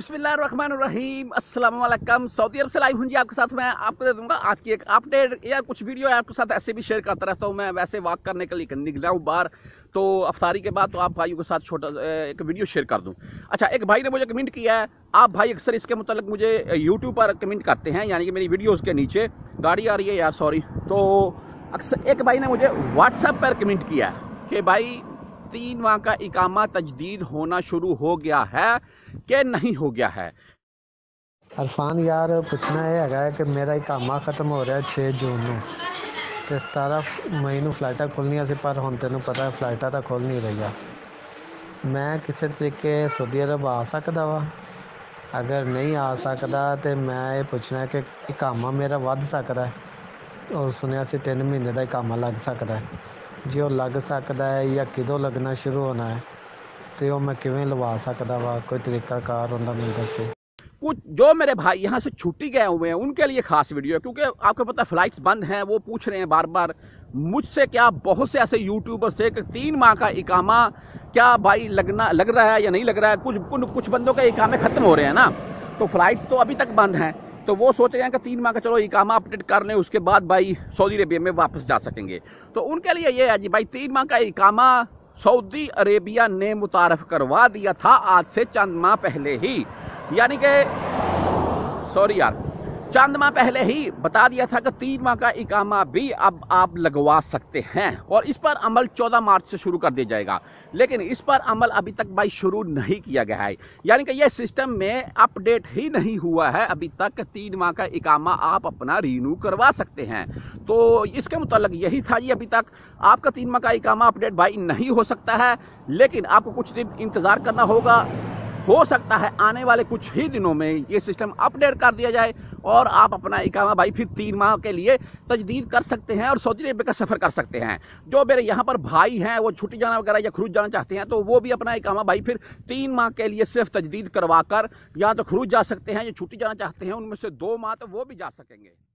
بسم اللہ الرحمن الرحیم، السلام علیکم۔ سعودی عرب سے لائیو ہوں جی آپ کے ساتھ میں آپ کو دے دوں گا آج کی ایک اپڈیٹ یا کچھ ویڈیو ہے آپ کے ساتھ ایسے بھی شیئر کرتا رہتا ہوں۔ میں ویسے واک کرنے کے لیے نکلا ہوں باہر تو افطاری کے بعد تو آپ بھائیوں کے ساتھ چھوٹا ایک ویڈیو شیئر کر دوں۔ اچھا ایک بھائی نے مجھے کمنٹ کیا ہے۔ آپ بھائی اکثر اس کے متعلق مجھے یوٹیوب پر کمنٹ کرتے ہیں یعنی کہ میری ویڈیوز کے نیچے گاڑی آ رہی ہے یار سوری تو اکثر، ایک بھائی نے مجھے واٹس ایپ پر کمنٹ کیا ہے کہ بھائی تینواں کا اقامہ تجدید ہونا شروع ہو گیا ہے کہ نہیں ہو گیا ہے؟ عرفان یار، پوچھنا یہ ہے کہ میرا اقامہ ختم ہو رہا ہے چھ جون نو۔ تو ਸਤਾਰਾਂ ਮਈ ਨੂੰ ਫਲਾਈਟਾਂ ਖੁੱਲਣੀਆਂ ਸੀ ਪਰ ਹੁਣ ਤੈਨੂੰ ਪਤਾ ਹੈ ਫਲਾਈਟਾਂ ਤਾਂ ਖੁੱਲ ਨਹੀਂ ਰਹੀਆਂ ਮੈਂ ਕਿਸੇ ਤਰੀਕੇ ਸਾਊਦੀ ਅਰਬ ਆ ਸਕਦਾ ਵਾ ਅਗਰ ਨਹੀਂ ਆ ਸਕਦਾ ਤੇ ਮੈਂ ਇਹ ਪੁੱਛਣਾ ਕਿ ਇਕਾਮਾ ਮੇਰਾ ਵੱਧ ਸਕਦਾ ਹੈ ਉਹ ਸੁਣਿਆ ਸੀ 3 ਮਹੀਨੇ ਦਾ ਹੀ ਕੰਮ ਲੱਗ ਸਕਦਾ ਹੈ। ਜੇ ਉਹ ਲੱਗ ਸਕਦਾ ਹੈ ਜਾਂ ਕਿਦੋਂ ਲੱਗਣਾ ਸ਼ੁਰੂ ਹੋਣਾ ਹੈ، ਤੇ ਉਹ ਮੈਂ ਕਿਵੇਂ ਲਵਾ ਸਕਦਾ ਵਾ? ਕੋਈ ਤਰੀਕਾਕਾਰ ਹੁੰਦਾ ਮੈਨੂੰ ਦੱਸੇ। کچھ جو میرے بھائی یہاں سے چھٹی گئے ہوئے ہیں ان کے لیے خاص ویڈیو ہے کیونکہ آپ کو پتا فلائٹس بند ہیں وہ پوچھ رہے ہیں بار بار مجھ سے کیا بہت سے ایسے یوٹیوبر سے کہ تین ماہ کا اقامہ کیا بھائی لگنا لگ رہا ہے یا نہیں لگ رہا ہے کچھ کچھ بندوں کے اکامے ختم ہو رہے ہیں نا تو فلائٹس تو ابھی تک بند ہیں تو وہ سوچ رہے ہیں کہ تین ماہ کا چلو اکامہ اپڈیٹ کر لیں، اس کے بعد بھائی سعودی عربیہ میں واپس جا سکیں گے۔ تو ان کے لیے یہ ہے جی بھائی، تین ماہ کا اکامہ سعودی عربیہ نے متعارف کروا دیا تھا آج سے چند ماہ پہلے ہی۔ یعنی کہ سوری یار چاند ماہ پہلے ہی بتا دیا تھا کہ تین ماہ کا اقامہ بھی اب آپ لگوا سکتے ہیں اور اس پر عمل چودہ مارچ سے شروع کر دیا جائے گا۔ لیکن اس پر عمل ابھی تک بھائی شروع نہیں کیا گیا ہے۔ یعنی کہ یہ سسٹم میں اپ ڈیٹ ہی نہیں ہوا ہے۔ ابھی تک تین ماہ کا اقامہ آپ اپنا رینیو کروا سکتے ہیں۔ تو اس کے متعلق یہی تھا یہ ابھی تک۔ آپ کا تین ماہ کا اقامہ اپ ڈیٹ بھائی نہیں ہو سکتا ہے، لیکن آپ کو کچھ دن انتظار کرنا ہوگا۔ ہو سکتا ہے آنے والے کچھ ہی دنوں میں یہ سسٹم اپ ڈیٹ کر دیا جائے اور آپ اپنا اکامہ بھائی پھر تین ماہ کے لیے تجدید کر سکتے ہیں اور سعودی عربیہ کا سفر کر سکتے ہیں۔ جو میرے یہاں پر بھائی ہیں، وہ چھٹی جانا وغیرہ یا خروج جانا چاہتے ہیں، تو وہ بھی اپنا اکامہ بھائی پھر تین ماہ کے لیے صرف تجدید کروا کر یا تو خروج جا سکتے ہیں یا چھٹی جانا چاہتے ہیں، ان میں سے دو ماہ تو وہ بھی جا سکیں گے۔